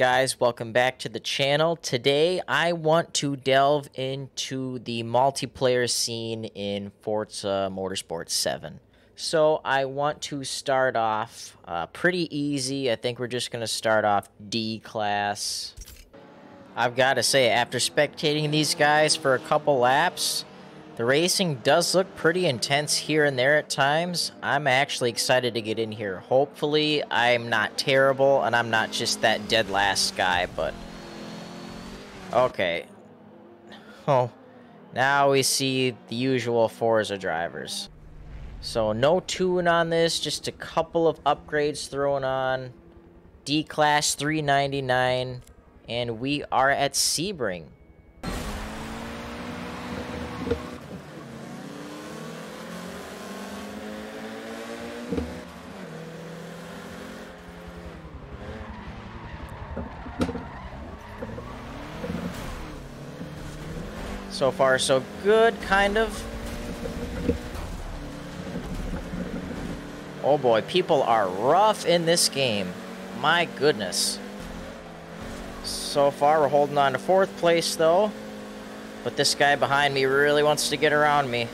guys? Welcome back to the channel. Today I want to delve into the multiplayer scene in Forza Motorsport 7. So I want to start off uh, pretty easy. I think we're just going to start off D class. I've got to say, after spectating these guys for a couple laps, the racing does look pretty intense here and there at times. I'm actually excited to get in here. Hopefully, I'm not terrible and I'm not just that dead last guy, but... Okay. Oh, now we see the usual Forza drivers. So no tune on this, just a couple of upgrades thrown on. D-Class 399, and we are at Sebring. So far, so good, kind of. Oh boy, people are rough in this game. My goodness. So far, we're holding on to fourth place, though. But this guy behind me really wants to get around me.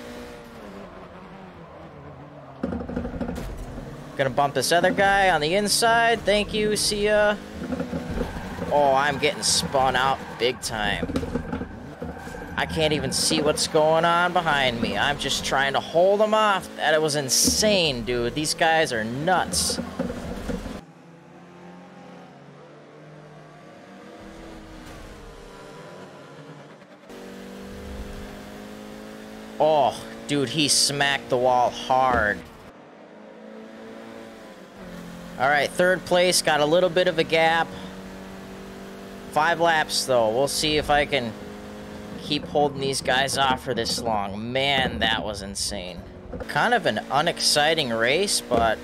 Gonna bump this other guy on the inside. Thank you, see ya. Oh, I'm getting spun out big time. I can't even see what's going on behind me. I'm just trying to hold them off. That was insane, dude. These guys are nuts. Oh, dude, he smacked the wall hard. All right, third place, got a little bit of a gap. Five laps, though. We'll see if I can keep holding these guys off for this long. Man, that was insane. Kind of an unexciting race, but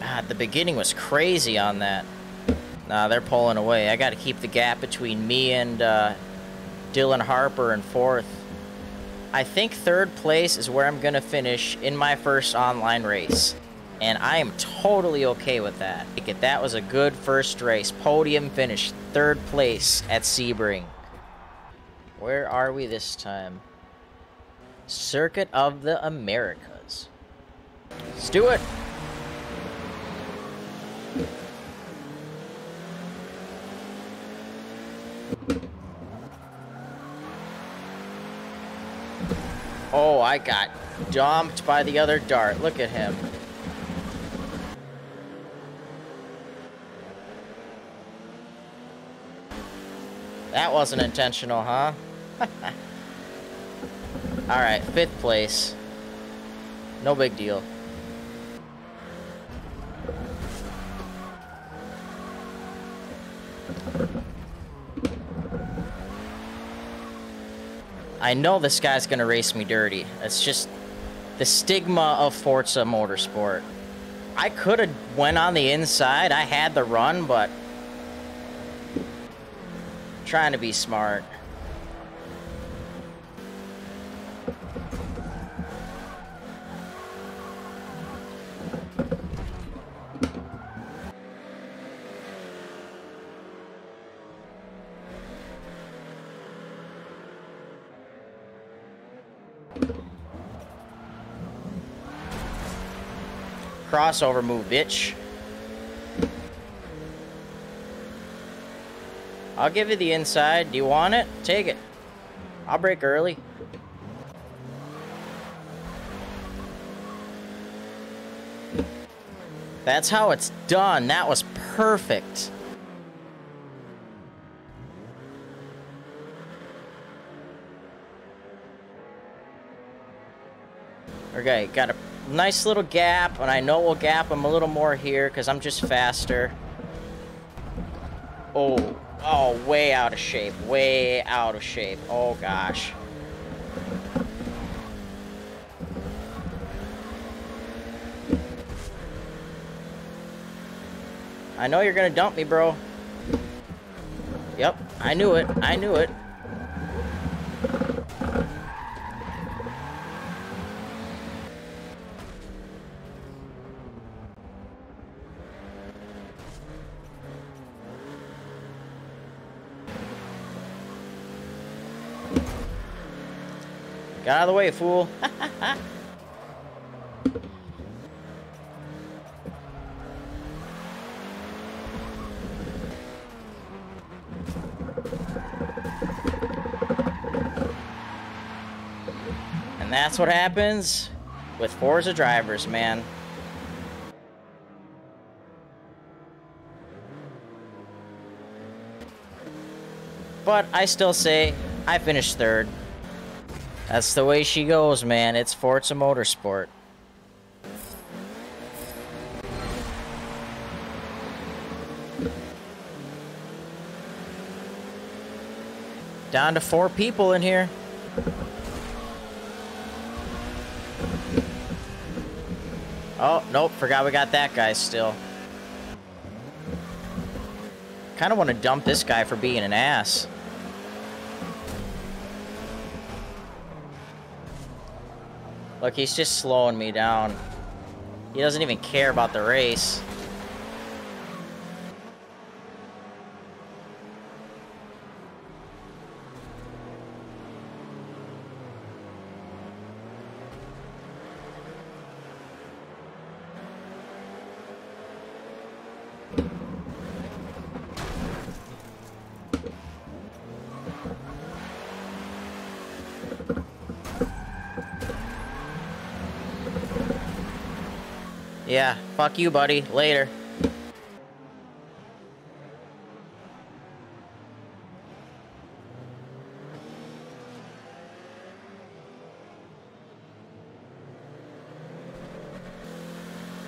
God, the beginning was crazy on that. Nah, they're pulling away. I got to keep the gap between me and uh, Dylan Harper in fourth. I think third place is where I'm going to finish in my first online race. And I am totally okay with that. That was a good first race. Podium finish, third place at Sebring. Where are we this time? Circuit of the Americas. Let's do it! Oh, I got dumped by the other dart. Look at him. That wasn't intentional, huh? Alright, fifth place. No big deal. I know this guy's gonna race me dirty. It's just the stigma of Forza Motorsport. I could have went on the inside. I had the run, but trying to be smart. Crossover move, bitch. I'll give you the inside. Do you want it? Take it. I'll brake early. That's how it's done. That was perfect. Okay, got a nice little gap, and I know we'll gap him a little more here because I'm just faster. Oh, oh, way out of shape, way out of shape. Oh, gosh. I know you're gonna dump me, bro. Yep, I knew it. I knew it. Get out of the way, fool. that's what happens with Forza drivers, man. But I still say I finished third. That's the way she goes, man. It's Forza Motorsport. Down to four people in here. Oh, nope, forgot we got that guy still. Kind of want to dump this guy for being an ass. Look, he's just slowing me down. He doesn't even care about the race. Yeah, fuck you, buddy. Later.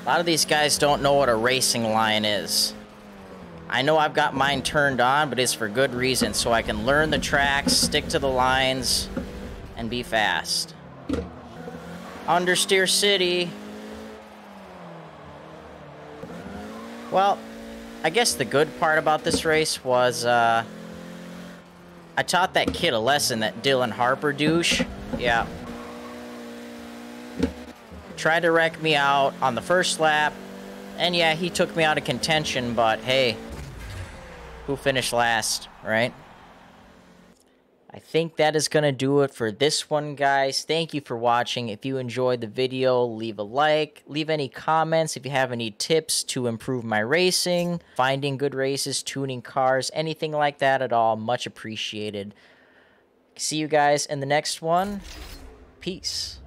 A lot of these guys don't know what a racing line is. I know I've got mine turned on, but it's for good reason, so I can learn the tracks, stick to the lines, and be fast. Understeer City. Well, I guess the good part about this race was, uh, I taught that kid a lesson, that Dylan Harper douche. Yeah. Tried to wreck me out on the first lap. And yeah, he took me out of contention, but hey, who finished last, right? I think that is going to do it for this one, guys. Thank you for watching. If you enjoyed the video, leave a like. Leave any comments if you have any tips to improve my racing, finding good races, tuning cars, anything like that at all. Much appreciated. See you guys in the next one. Peace.